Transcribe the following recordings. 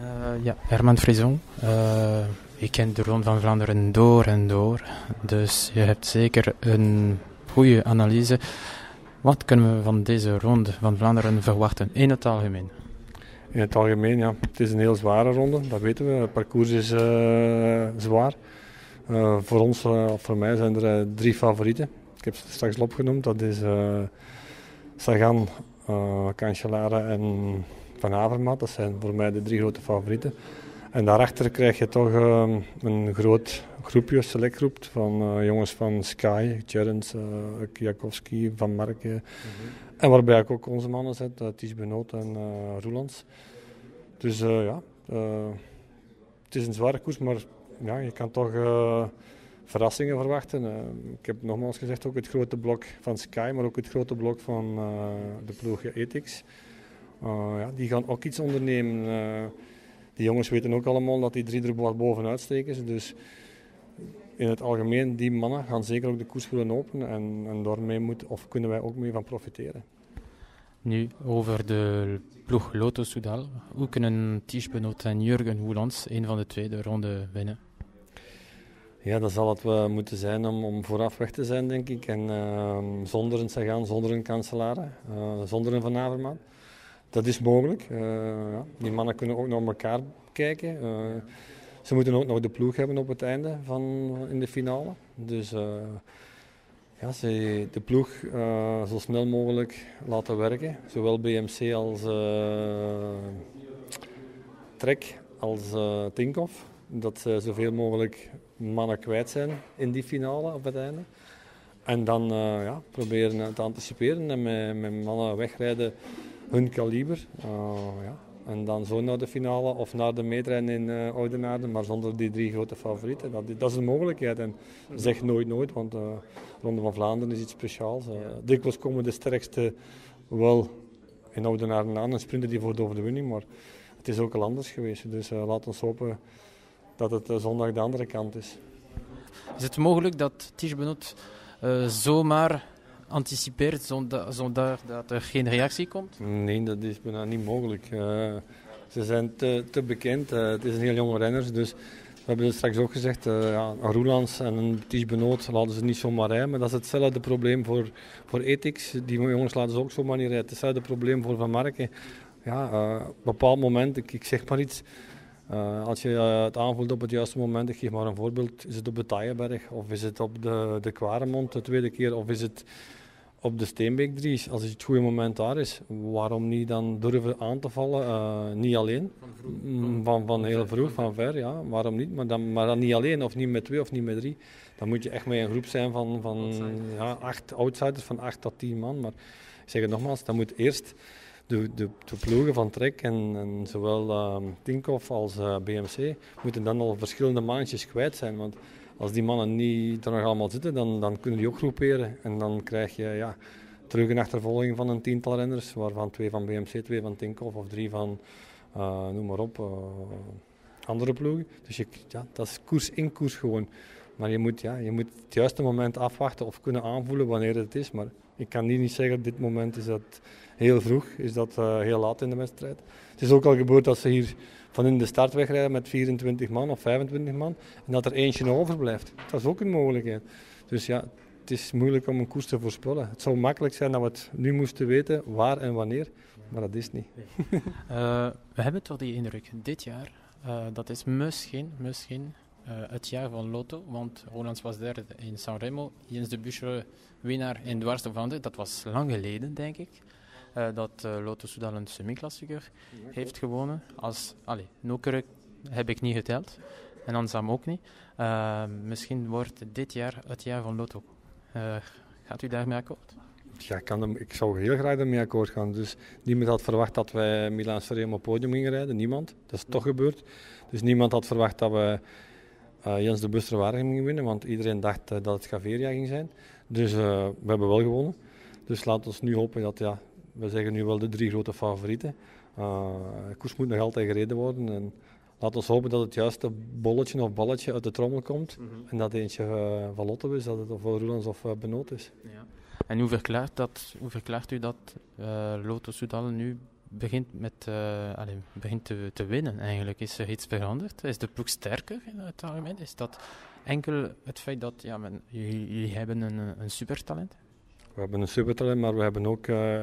Uh, ja, Herman Frison. Uh, ik ken de Ronde van Vlaanderen door en door. Dus je hebt zeker een goede analyse. Wat kunnen we van deze Ronde van Vlaanderen verwachten in het algemeen? In het algemeen, ja. Het is een heel zware ronde, dat weten we. Het parcours is uh, zwaar. voor ons, voor mij, zijn er drie favorieten. Ik heb ze straks opgenoemd. Dat is Sagan, Cancellara en van Avermaat. Dat zijn voor mij de drie grote favorieten. En daarachter krijg je toch uh, een groot groepje, selectgroep van uh, jongens van Sky, Jerens, uh, Van Marken. En waarbij ik ook onze mannen zet, uh, Benoot en Roelands. Dus ja, het is een zware koers, maar ja, je kan toch verrassingen verwachten. ik heb nogmaals gezegd ook het grote blok van Sky, maar ook het grote blok van de ploeg Ethics. Uh, ja, die gaan ook iets ondernemen. Uh, die jongens weten ook allemaal dat die drie er wat bovenuit steken. Dus in het algemeen, die mannen gaan zeker ook de koers willen openen. En, en daarmee moet, of kunnen wij ook mee van profiteren. Nu, over de ploeg Lotto Soudal. Hoe kunnen Ties Benot en Jurgen Hoelands een van de twee de ronde winnen? Ja, dat zal het moeten zijn om, om vooraf weg te zijn, denk ik. En uh, zonder een Sagan, zonder een kanselaren, uh, zonder een Van Avermaat. Dat is mogelijk. Uh, ja. Die mannen kunnen ook naar elkaar kijken. Uh, ze moeten ook nog de ploeg hebben op het einde van in de finale. Dus uh, ja, ze de ploeg zo snel mogelijk laten werken. Zowel BMC als Trek als Tinkoff. Dat ze zoveel mogelijk mannen kwijt zijn in die finale op het einde. En dan ja, proberen te anticiperen en met, met mannen wegrijden hun kaliber. Uh, ja. En dan zo naar de finale of naar de meetrein in uh, Oudenaarde, maar zonder die drie grote favorieten. Dat, dat is een mogelijkheid. En zeg nooit nooit, want de uh, Ronde van Vlaanderen is iets speciaals. Uh, dikwijls komen de sterkste wel in Oudenaarde aan en sprinten die voor de overwinning, maar het is ook al anders geweest. Dus laat ons hopen dat het zondag de andere kant is. Is het mogelijk dat Tige Benot zomaar anticipeert zonder, zonder dat er geen reactie komt? Nee, dat is bijna niet mogelijk. Uh, ze zijn te, te bekend. Uh, het is een heel jonge renner, dus we hebben het straks ook gezegd, uh, ja, Roelands en een Ties Benoot laten ze niet zomaar rijden. Maar dat is hetzelfde probleem voor, voor Ethics. Die jongens laten ze ook zomaar niet rijden. Hetzelfde probleem voor Van Marken. Ja, op een bepaald moment, ik, ik zeg maar iets, als je het aanvoelt op het juiste moment, ik geef maar een voorbeeld, is het op de Taaienberg of is het op de, de Kwaremond de tweede keer of is het op de Steenbeek 3, als het goede moment daar is, waarom niet dan durven aan te vallen? Uh, niet alleen, van, vroeg, mm, van, van, heel vroeg, van ver, ja, waarom niet? Maar dan, maar dan niet alleen, of niet met twee, of niet met drie. Dan moet je echt met een groep zijn van, van ja, acht outsiders, van acht tot tien man. Maar ik zeg het nogmaals, dan moet eerst de, de, de ploegen van Trek en, en zowel uh, Tinkoff als uh, eh, BMC moeten dan al verschillende maandjes kwijt zijn. Want als die mannen niet er nog allemaal zitten, dan, dan kunnen die ook groeperen. En dan krijg je ja, terug een achtervolging van een tiental renners, waarvan twee van BMC, twee van Tinkoff of drie van, uh, noem maar op, uh, andere ploegen. Dus je, ja, dat is koers in koers gewoon. Maar je moet, ja, je moet het juiste moment afwachten of kunnen aanvoelen wanneer het is. Maar ik kan niet zeggen, op dit moment is dat heel vroeg, is dat uh, heel laat in de wedstrijd. Het is ook al gebeurd dat ze hier van in de start wegrijden met 24 man of 25 man en dat er eentje overblijft. Dat is ook een mogelijkheid. Dus ja, het is moeilijk om een koers te voorspellen. Het zou makkelijk zijn dat we het nu moesten weten waar en wanneer, maar dat is niet. uh, we hebben toch die indruk, dit jaar, uh, dat is misschien, misschien het jaar van Lotto, want Rolands was derde in Sanremo, Jens de Buschre winnaar in Dwars de dat was lang geleden denk ik uh, dat uh, Lotto Soudal een semi-klassieker heeft gewonnen. Als, allee, Nokere heb ik niet geteld. En Ansam ook niet. Misschien wordt dit jaar het jaar van Lotto. gaat u daarmee akkoord? Ja, ik, kan ik zou heel graag ermee akkoord gaan. Dus niemand had verwacht dat wij Milan Sanremo op podium gingen rijden. Niemand. Dat is toch gebeurd. Dus niemand had verwacht dat we uh, Jens de Buster waren gingen winnen. Want iedereen dacht uh, dat het Gaveria ging zijn. Dus uh, we hebben wel gewonnen. Dus laten we nu hopen dat ja, we zeggen nu wel de drie grote favorieten. Uh, koers moet nog altijd gereden worden. En laat ons hopen dat het juiste bolletje of balletje uit de trommel komt. Mm -hmm. En dat eentje van Lotte is, dat het of Roelans of Benoot is. Ja. En hoe verklaart, dat, hoe verklaart u dat Lotto Soudal nu begint, met, uh, allez, begint te, te, winnen eigenlijk. Is er iets veranderd? Is de ploeg sterker in het algemeen? Is dat enkel het feit dat ja, men, jullie, hebben een, een supertalent? We hebben een supertalent, maar we hebben ook uh,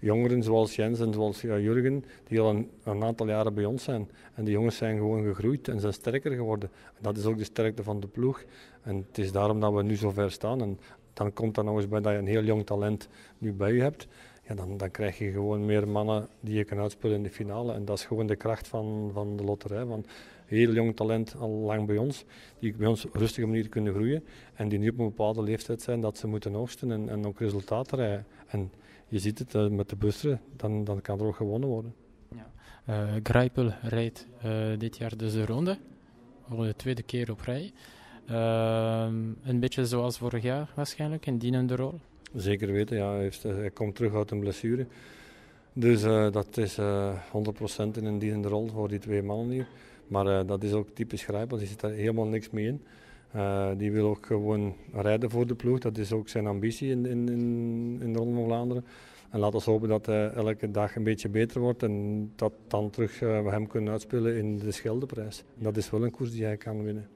jongeren zoals Jens en zoals Jurgen, die al een, aantal jaren bij ons zijn. En die jongens zijn gewoon gegroeid en zijn sterker geworden. En dat is ook de sterkte van de ploeg. En het is daarom dat we nu zo ver staan. En dan komt er nog eens bij dat je een heel jong talent nu bij je hebt. Ja, dan, dan krijg je gewoon meer mannen die je kan uitspelen in de finale. En dat is gewoon de kracht van, van de loterij. Van heel jong talent al lang bij ons, die bij ons op een rustige manier kunnen groeien. En die nu op een bepaalde leeftijd zijn dat ze moeten oogsten en, en ook resultaten rijden. En je ziet het uh, met de bussen, dan, dan kan er ook gewonnen worden. Ja. Uh, Grijpel rijdt uh, dit jaar dus de ronde, voor de tweede keer op rij. een beetje zoals vorig jaar waarschijnlijk, een dienende rol. Zeker weten, ja. Hij, heeft, hij komt terug uit een blessure. Dus uh, dat is uh, 100% in een dienende rol voor die twee mannen hier. Maar dat is ook typisch Grijpel, die zit daar helemaal niks mee in. die wil ook gewoon rijden voor de ploeg, dat is ook zijn ambitie in, in, in, in de Ronde van Vlaanderen. En laten we hopen dat hij elke dag een beetje beter wordt en dat dan terug we hem kunnen uitspelen in de Scheldeprijs. Dat is wel een koers die hij kan winnen.